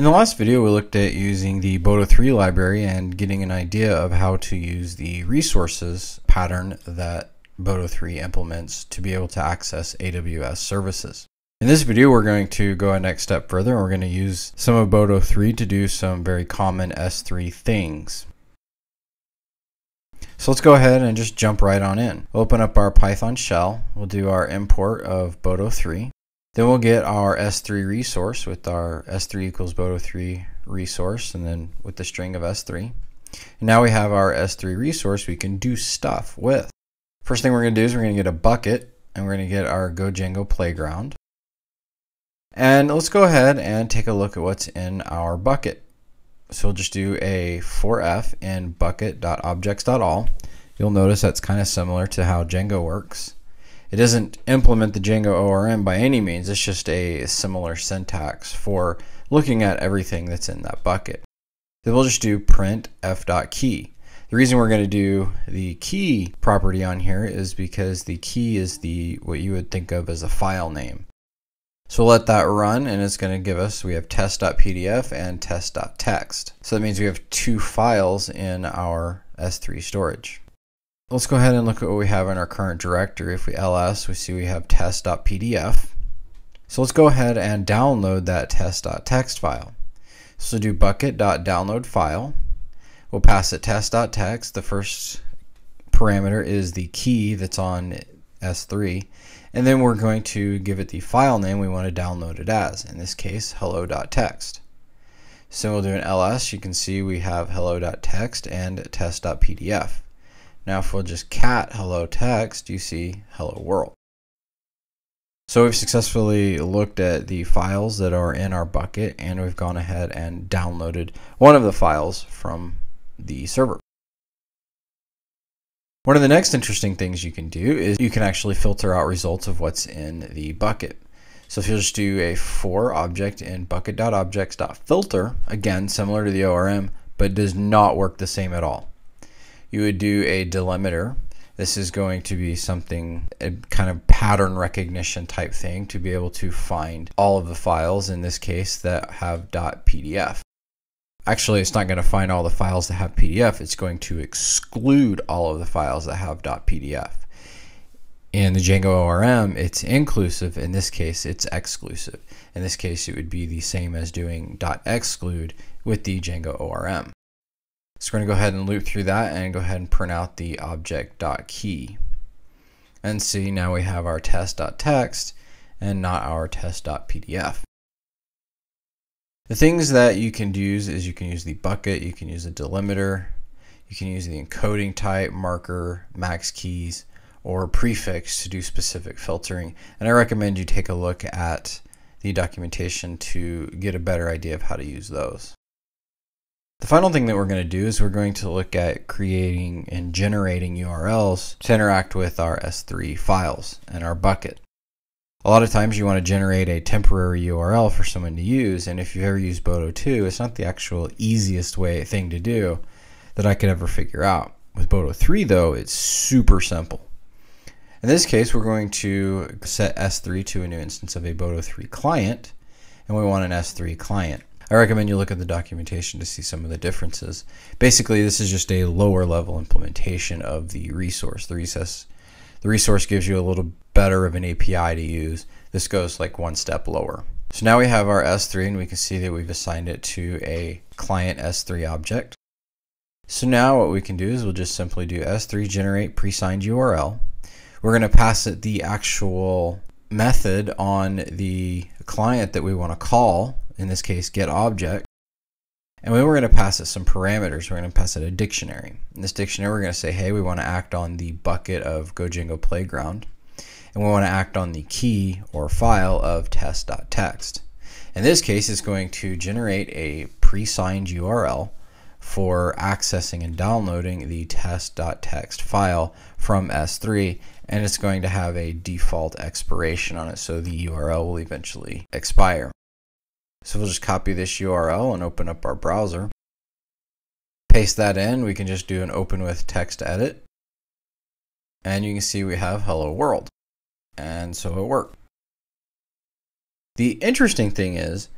In the last video, we looked at using the Boto 3 library and getting an idea of how to use the resources pattern that Boto 3 implements to be able to access AWS services. In this video, we're going to go a next step further. And we're going to use some of Boto 3 to do some very common S3 things. So let's go ahead and just jump right on in. Open up our Python shell. We'll do our import of Boto 3. Then we'll get our S3 resource with our S3 equals Boto 3 resource and then with the string of S3. And now we have our S3 resource we can do stuff with. First thing we're going to do is we're going to get a bucket and we're going to get our Go Django playground. And let's go ahead and take a look at what's in our bucket. So we'll just do a 4f in bucket.objects.all. You'll notice that's kind of similar to how Django works. It doesn't implement the Django ORM by any means. It's just a similar syntax for looking at everything that's in that bucket. Then we'll just do print f.key. The reason we're going to do the key property on here is because the key is the what you would think of as a file name. So we'll let that run and it's going to give us, we have test.pdf and test.txt. So that means we have two files in our S3 storage. Let's go ahead and look at what we have in our current directory. If we ls, we see we have test.pdf. So let's go ahead and download that test.txt file. So do bucket.download file. We'll pass it test.txt. The first parameter is the key that's on S3. And then we're going to give it the file name we want to download it as. In this case, hello.txt. So we'll do an ls. You can see we have hello.txt and test.pdf. Now if we'll just cat hello text, you see hello world. So we've successfully looked at the files that are in our bucket and we've gone ahead and downloaded one of the files from the server. One of the next interesting things you can do is you can actually filter out results of what's in the bucket. So if you'll just do a for object in bucket.objects.filter, again, similar to the ORM, but does not work the same at all you would do a delimiter. This is going to be something, a kind of pattern recognition type thing to be able to find all of the files, in this case, that have .pdf. Actually, it's not going to find all the files that have PDF. It's going to exclude all of the files that have .pdf. In the Django ORM, it's inclusive. In this case, it's exclusive. In this case, it would be the same as doing .exclude with the Django ORM. So we're going to go ahead and loop through that and go ahead and print out the object.key. And see now we have our test.txt and not our test.pdf. The things that you can use is you can use the bucket, you can use a delimiter, you can use the encoding type, marker, max keys, or prefix to do specific filtering. And I recommend you take a look at the documentation to get a better idea of how to use those. The final thing that we're going to do is we're going to look at creating and generating URLs to interact with our S3 files and our bucket. A lot of times you want to generate a temporary URL for someone to use, and if you've ever used Boto 2, it's not the actual easiest way thing to do that I could ever figure out. With Boto 3, though, it's super simple. In this case, we're going to set S3 to a new instance of a Boto 3 client, and we want an S3 client. I recommend you look at the documentation to see some of the differences. Basically, this is just a lower level implementation of the resource. The recess, the resource gives you a little better of an API to use. This goes like one step lower. So now we have our S3 and we can see that we've assigned it to a client S3 object. So now what we can do is we'll just simply do S3 generate pre-signed URL. We're going to pass it the actual method on the client that we want to call in this case get object. And we're going to pass it some parameters. We're going to pass it a dictionary. In this dictionary, we're going to say, hey, we want to act on the bucket of GoDjango Playground. And we want to act on the key or file of test.txt. In this case, it's going to generate a pre-signed URL for accessing and downloading the test.txt file from S3 and it's going to have a default expiration on it so the URL will eventually expire. So we'll just copy this URL and open up our browser. Paste that in. We can just do an open with text edit. And you can see we have hello world. And so it worked. The interesting thing is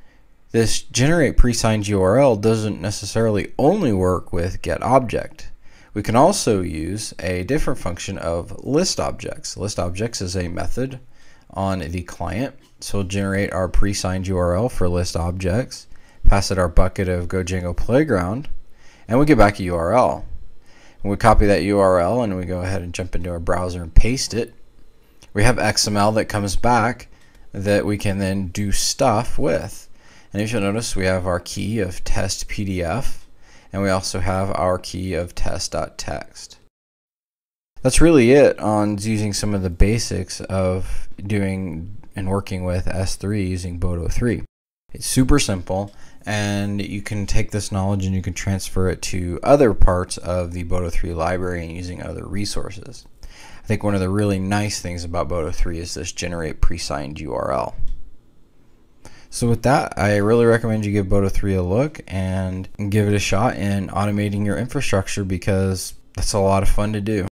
This generate pre-signed URL doesn't necessarily only work with get object. We can also use a different function of list objects. List objects is a method on the client. So we'll generate our pre-signed URL for list objects, pass it our bucket of GoDjango Playground, and we get back a URL. And we copy that URL and we go ahead and jump into our browser and paste it. We have XML that comes back that we can then do stuff with. And if you'll notice, we have our key of test PDF and we also have our key of test.txt. That's really it on using some of the basics of doing and working with S3 using Boto 3. It's super simple and you can take this knowledge and you can transfer it to other parts of the Boto 3 library and using other resources. I think one of the really nice things about Boto 3 is this generate pre-signed URL. So with that, I really recommend you give Boto 3 a look and give it a shot in automating your infrastructure because that's a lot of fun to do.